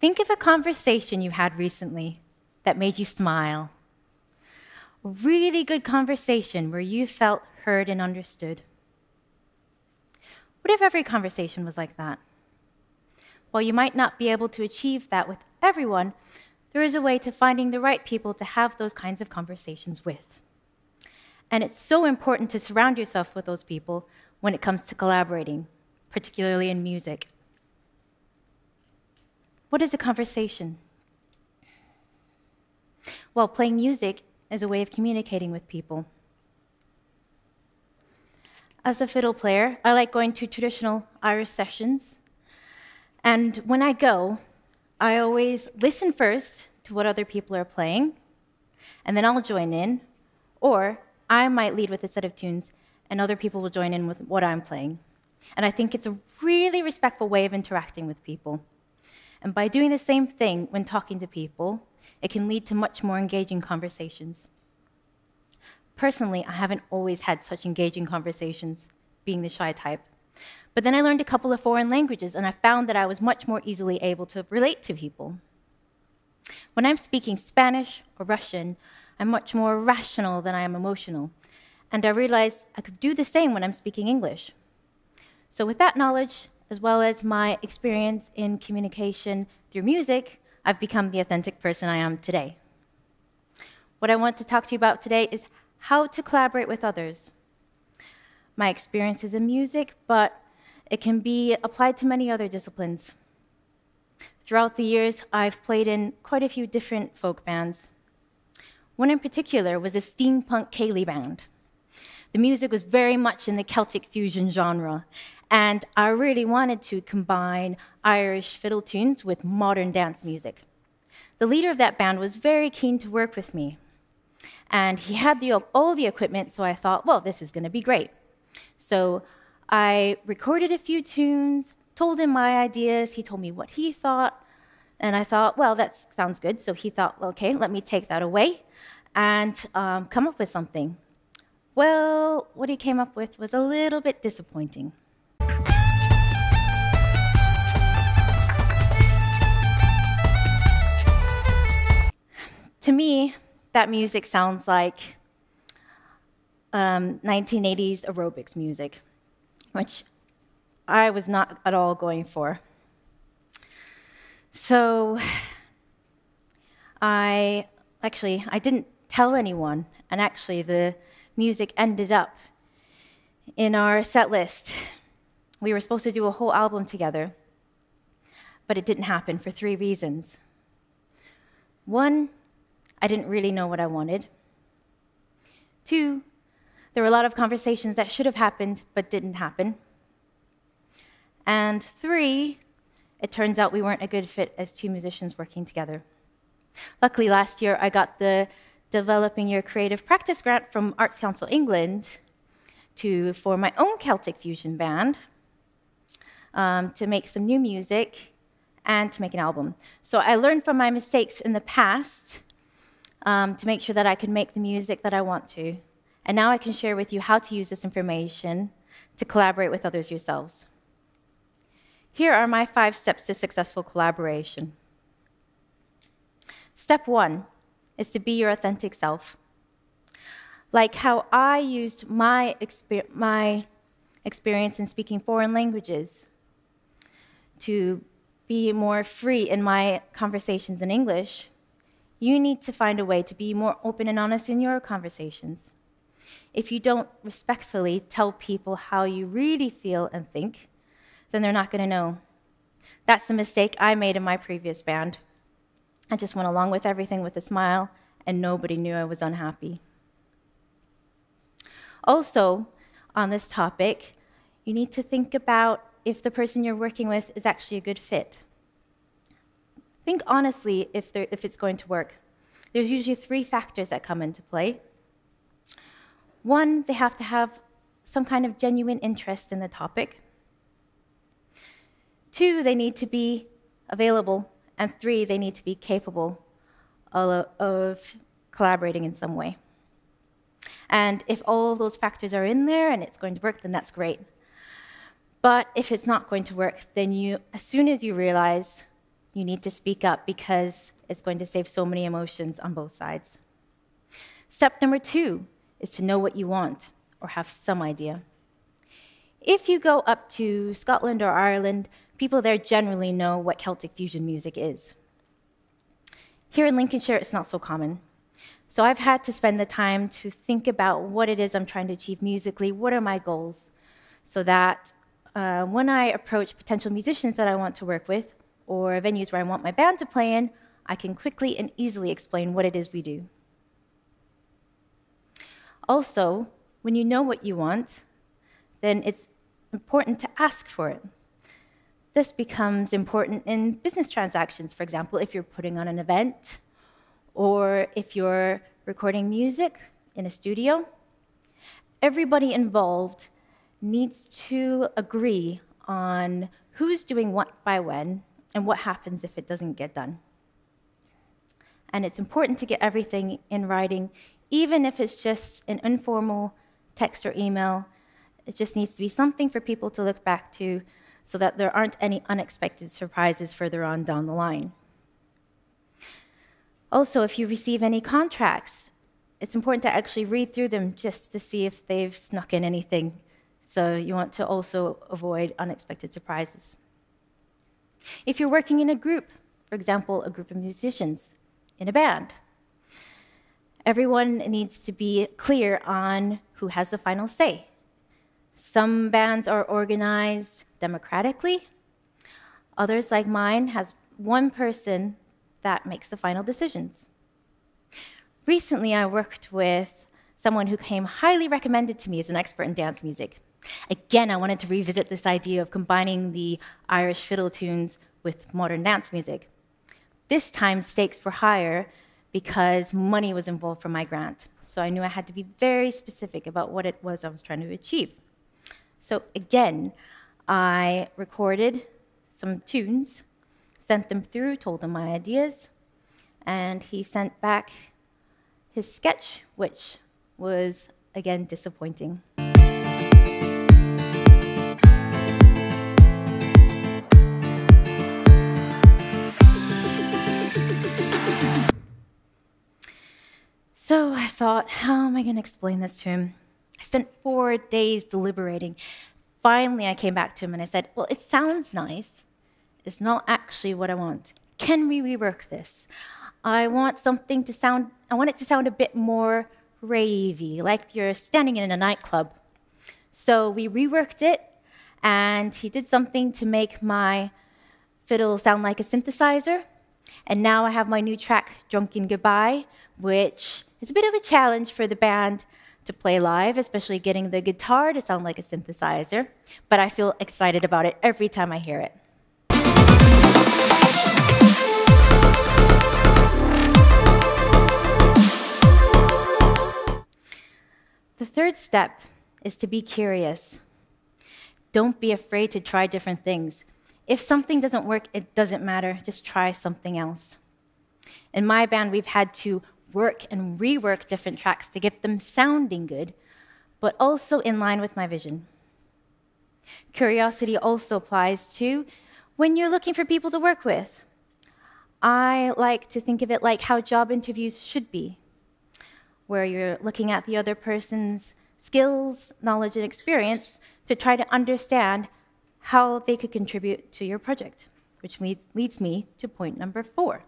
Think of a conversation you had recently that made you smile. A really good conversation where you felt heard and understood. What if every conversation was like that? While you might not be able to achieve that with everyone, there is a way to finding the right people to have those kinds of conversations with. And it's so important to surround yourself with those people when it comes to collaborating, particularly in music. What is a conversation? Well, playing music is a way of communicating with people. As a fiddle player, I like going to traditional Irish sessions. And when I go, I always listen first to what other people are playing, and then I'll join in. Or I might lead with a set of tunes, and other people will join in with what I'm playing. And I think it's a really respectful way of interacting with people. And by doing the same thing when talking to people, it can lead to much more engaging conversations. Personally, I haven't always had such engaging conversations, being the shy type. But then I learned a couple of foreign languages, and I found that I was much more easily able to relate to people. When I'm speaking Spanish or Russian, I'm much more rational than I am emotional. And I realized I could do the same when I'm speaking English. So, with that knowledge, as well as my experience in communication through music, I've become the authentic person I am today. What I want to talk to you about today is how to collaborate with others. My experience is in music, but it can be applied to many other disciplines. Throughout the years, I've played in quite a few different folk bands. One in particular was a steampunk ceilidh band. The music was very much in the Celtic fusion genre, and I really wanted to combine Irish fiddle tunes with modern dance music. The leader of that band was very keen to work with me, and he had the, all the equipment, so I thought, well, this is going to be great. So I recorded a few tunes, told him my ideas, he told me what he thought, and I thought, well, that sounds good. So he thought, okay, let me take that away and um, come up with something. Well, what he came up with was a little bit disappointing. to me, that music sounds like um, 1980s aerobics music, which I was not at all going for. So I actually I didn't tell anyone, and actually the music ended up in our set list. We were supposed to do a whole album together, but it didn't happen for three reasons. One, I didn't really know what I wanted. Two, there were a lot of conversations that should have happened but didn't happen. And three, it turns out we weren't a good fit as two musicians working together. Luckily, last year I got the Developing Your Creative Practice grant from Arts Council England to form my own Celtic fusion band, um, to make some new music, and to make an album. So I learned from my mistakes in the past um, to make sure that I could make the music that I want to. And now I can share with you how to use this information to collaborate with others yourselves. Here are my five steps to successful collaboration. Step one is to be your authentic self. Like how I used my, exper my experience in speaking foreign languages to be more free in my conversations in English, you need to find a way to be more open and honest in your conversations. If you don't respectfully tell people how you really feel and think, then they're not going to know. That's the mistake I made in my previous band. I just went along with everything with a smile, and nobody knew I was unhappy. Also, on this topic, you need to think about if the person you're working with is actually a good fit. Think honestly if, if it's going to work. There's usually three factors that come into play. One, they have to have some kind of genuine interest in the topic. Two, they need to be available. And three, they need to be capable of, collaborating in some way. And if all those factors are in there and it's going to work, then that's great. But if it's not going to work, then you, as soon as you realize you need to speak up because it's going to save so many emotions on both sides. Step number two is to know what you want or have some idea. If you go up to Scotland or Ireland, people there generally know what Celtic fusion music is. Here in Lincolnshire, it's not so common. So I've had to spend the time to think about what it is I'm trying to achieve musically, what are my goals, so that uh, when I approach potential musicians that I want to work with, or venues where I want my band to play in, I can quickly and easily explain what it is we do. Also, when you know what you want, then it's important to ask for it. This becomes important in business transactions, for example, if you're putting on an event or if you're recording music in a studio. Everybody involved needs to agree on who's doing what by when and what happens if it doesn't get done. And it's important to get everything in writing, even if it's just an informal text or email. It just needs to be something for people to look back to so that there aren't any unexpected surprises further on down the line. Also, if you receive any contracts, it's important to actually read through them just to see if they've snuck in anything. So you want to also avoid unexpected surprises. If you're working in a group, for example, a group of musicians in a band, everyone needs to be clear on who has the final say. Some bands are organized democratically. Others, like mine, has one person that makes the final decisions. Recently, I worked with someone who came highly recommended to me as an expert in dance music. Again, I wanted to revisit this idea of combining the Irish fiddle tunes with modern dance music. This time, stakes were higher because money was involved for my grant. So I knew I had to be very specific about what it was I was trying to achieve. So again, I recorded some tunes, sent them through, told him my ideas, and he sent back his sketch, which was again disappointing. So I thought, how am I going to explain this to him? I spent four days deliberating finally, I came back to him and I said, Well, it sounds nice. It's not actually what I want. Can we rework this? I want something to sound, I want it to sound a bit more ravey, like you're standing in a nightclub. So we reworked it, and he did something to make my fiddle sound like a synthesizer. And now I have my new track, Drunken Goodbye, which is a bit of a challenge for the band to play live, especially getting the guitar to sound like a synthesizer, but I feel excited about it every time I hear it. The third step is to be curious. Don't be afraid to try different things. If something doesn't work, it doesn't matter. Just try something else. In my band, we've had to work and rework different tracks to get them sounding good, but also in line with my vision. Curiosity also applies to when you're looking for people to work with. I like to think of it like how job interviews should be, where you're looking at the other person's skills, knowledge, and experience to try to understand how they could contribute to your project, which leads, leads me to point number four.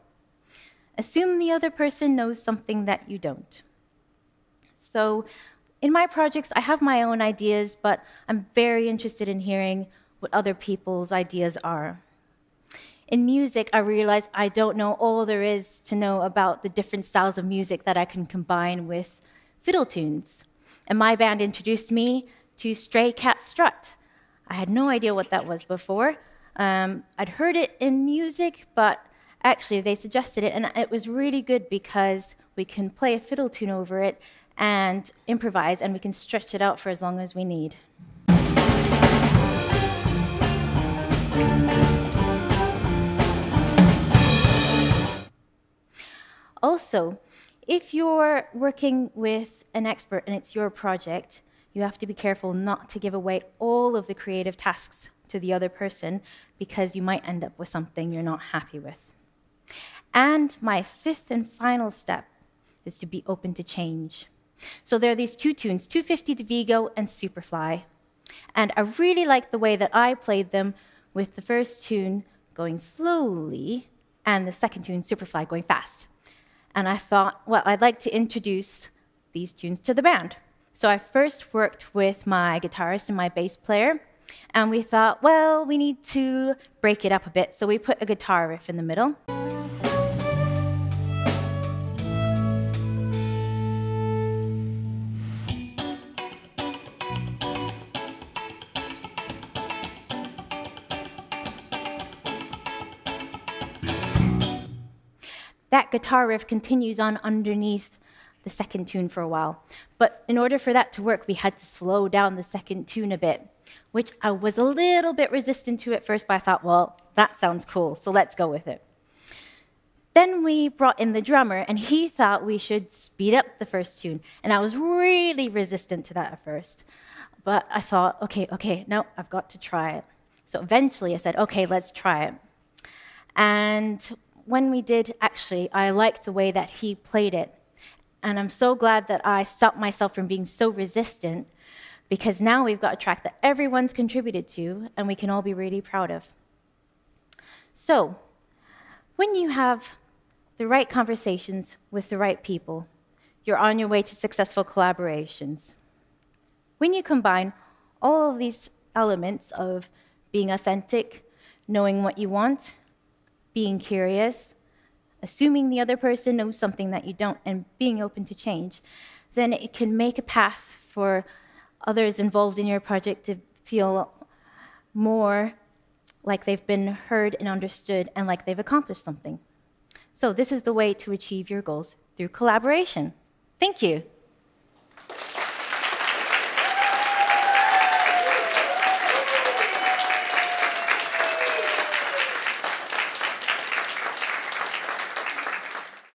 Assume the other person knows something that you don't. So, in my projects, I have my own ideas, but I'm very interested in hearing what other people's ideas are. In music, I realize I don't know all there is to know about the different styles of music that I can combine with fiddle tunes. And my band introduced me to Stray Cat Strut. I had no idea what that was before. Um, I'd heard it in music, but actually they suggested it, and it was really good because we can play a fiddle tune over it and improvise, and we can stretch it out for as long as we need. Also, if you're working with an expert and it's your project, you have to be careful not to give away all of the creative tasks to the other person because you might end up with something you're not happy with. And my fifth and final step is to be open to change. So there are these two tunes 250 to Vigo and Superfly. And I really like the way that I played them with the first tune going slowly and the second tune, Superfly, going fast. And I thought, well, I'd like to introduce these tunes to the band. So I first worked with my guitarist and my bass player, and we thought, well, we need to break it up a bit. So we put a guitar riff in the middle. That guitar riff continues on underneath the second tune for a while. But in order for that to work, we had to slow down the second tune a bit, which I was a little bit resistant to at first, but I thought, well, that sounds cool, so let's go with it. Then we brought in the drummer, and he thought we should speed up the first tune. And I was really resistant to that at first. But I thought, okay, okay, no, I've got to try it. So eventually I said, okay, let's try it. And when we did, actually, I liked the way that he played it. And I'm so glad that I stopped myself from being so resistant because now we've got a track that everyone's contributed to and we can all be really proud of. So, when you have the right conversations with the right people, you're on your way to successful collaborations. When you combine all of these elements of being authentic, knowing what you want, being curious, assuming the other person knows something that you don't, and being open to change, then it can make a path for others involved in your project to feel more like they've been heard and understood and like they've accomplished something. So, this is the way to achieve your goals through collaboration. Thank you.